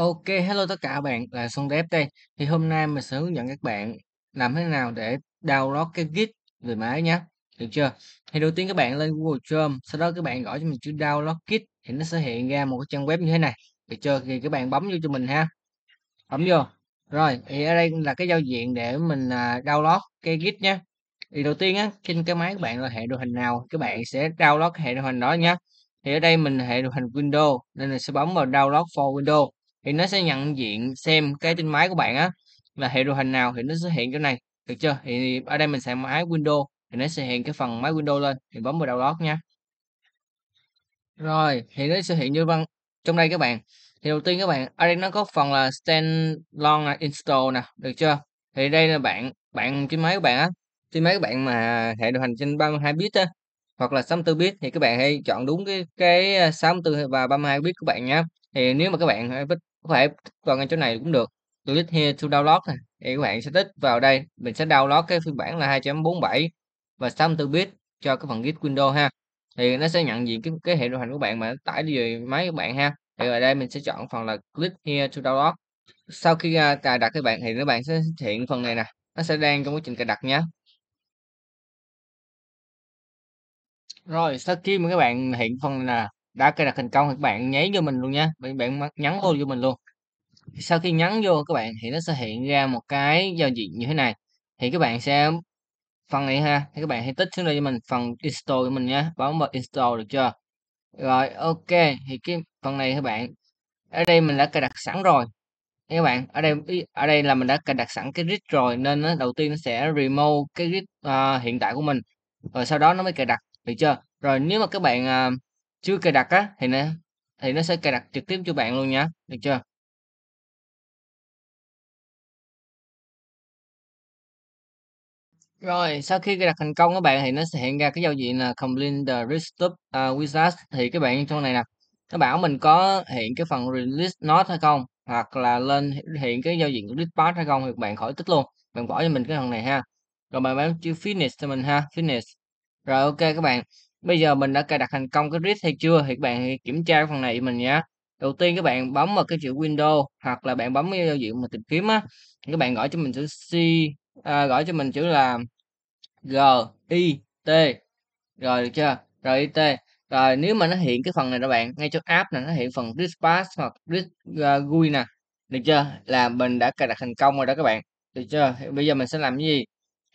OK, hello tất cả các bạn, là Xuân Đẹp đây. Thì hôm nay mình sẽ hướng dẫn các bạn làm thế nào để download cái Git về máy nhé, được chưa? Thì đầu tiên các bạn lên Google Chrome, sau đó các bạn gõ cho mình chữ download Git thì nó sẽ hiện ra một cái trang web như thế này, được chưa? Thì các bạn bấm vô cho mình ha, bấm vô. Rồi, thì ở đây là cái giao diện để mình à, download cái Git nhé. Thì đầu tiên á, trên cái máy các bạn là hệ điều hành nào, các bạn sẽ download hệ điều hành đó nhé. Thì ở đây mình hệ điều hành Windows nên là sẽ bấm vào download for Windows thì nó sẽ nhận diện xem cái trên máy của bạn á, là hệ điều hành nào thì nó sẽ hiện chỗ này. Được chưa? Thì ở đây mình sẽ máy Windows thì nó sẽ hiện cái phần máy Windows lên. Thì bấm vào đầu lót nha. Rồi, thì nó sẽ hiện như văn, trong đây các bạn. Thì đầu tiên các bạn, ở đây nó có phần là standalone install nè, được chưa? Thì đây là bạn bạn trên máy của bạn á. Trên máy của bạn mà hệ điều hành trên 32 bit á, hoặc là 64 bit thì các bạn hãy chọn đúng cái cái à, 64 và 32 bit của bạn nhé thì nếu mà các bạn có thể vào ngay chỗ này cũng được. Click here to download này thì các bạn sẽ tích vào đây. Mình sẽ download cái phiên bản là 2.47 và 64 bit cho cái phần git Windows ha. Thì nó sẽ nhận diện cái cái hệ điều hành của bạn mà tải đi về máy của bạn ha. Thì ở đây mình sẽ chọn phần là click here to download. Sau khi uh, cài đặt các bạn thì các bạn sẽ hiện phần này nè. Nó sẽ đang trong quá trình cài đặt nhé. Rồi sau khi mà các bạn hiện phần này nè đã cài đặt thành công thì các bạn nháy vô mình luôn nha. Bạn bạn nhắn vô cho mình luôn. Sau khi nhắn vô các bạn thì nó sẽ hiện ra một cái giao diện như thế này. Thì các bạn sẽ phần này ha thì các bạn hãy tích xuống đây cho mình phần install cho mình nhé bấm vào install được chưa? Rồi ok. Thì cái phần này các bạn ở đây mình đã cài đặt sẵn rồi. Các bạn ở đây ở đây là mình đã cài đặt sẵn cái grid rồi nên nó đầu tiên nó sẽ remove cái grid uh, hiện tại của mình. Rồi sau đó nó mới cài đặt được chưa? Rồi nếu mà các bạn uh, chưa cài đặt á thì nó thì nó sẽ cài đặt trực tiếp cho bạn luôn nhé được chưa? Rồi, sau khi cài đặt thành công các bạn thì nó sẽ hiện ra cái giao diện là complete the restore uh, à, wizard thì các bạn trong này nè nó bảo mình có hiện cái phần release note hay không hoặc là lên hiện cái giao diện của dispatch hay không thì bạn khỏi tích luôn. Bạn bỏ cho mình cái phần này ha. Rồi bạn bấm chữ finish cho mình ha finish. Rồi ok các bạn bây giờ mình đã cài đặt thành công cái grid hay chưa? Thì các bạn kiểm tra phần này mình nhé. Đầu tiên các bạn bấm vào cái chữ Windows hoặc là bạn bấm cái giao diện mà tìm kiếm á các bạn gõ cho mình chữ c à, gõ cho mình chữ là G I T. Rồi được chưa? Rồi T. Rồi nếu mà nó hiện cái phần này các bạn ngay chỗ app này nó hiện phần dispatch hoặc dis uh, à, GUI nè. Được chưa? Là mình đã cài đặt thành công rồi đó các bạn. Được chưa? Thì bây giờ mình sẽ làm cái gì?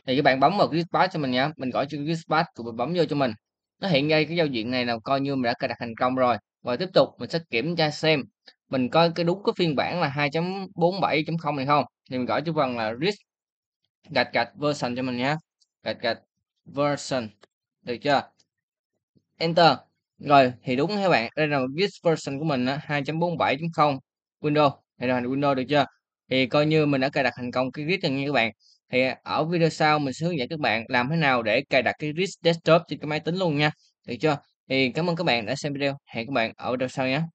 Thì các bạn bấm vào dispatch cho mình nhé. Mình gõ chữ dispatch của mình bấm vô cho mình nó hiện ra cái giao diện này là coi như mình đã cài đặt thành công rồi. Và tiếp tục mình sẽ kiểm tra xem mình coi cái đúng cái phiên bản là 2.47.0 này không. Thì mình gõ chữ phần là risk gạch gạch version cho mình nhé. Gạch gạch version, được chưa? Enter. Rồi, thì đúng các bạn, đây là risk version của mình 2.47.0 Windows này là Windows được chưa? Thì coi như mình đã cài đặt thành công cái git này nha các bạn thì à, ở video sau mình sẽ hướng dẫn các bạn làm thế nào để cài đặt cái RIS desktop trên cái máy tính luôn nha. Được chưa? Thì cảm ơn các bạn đã xem video. Hẹn các bạn ở video sau nhé.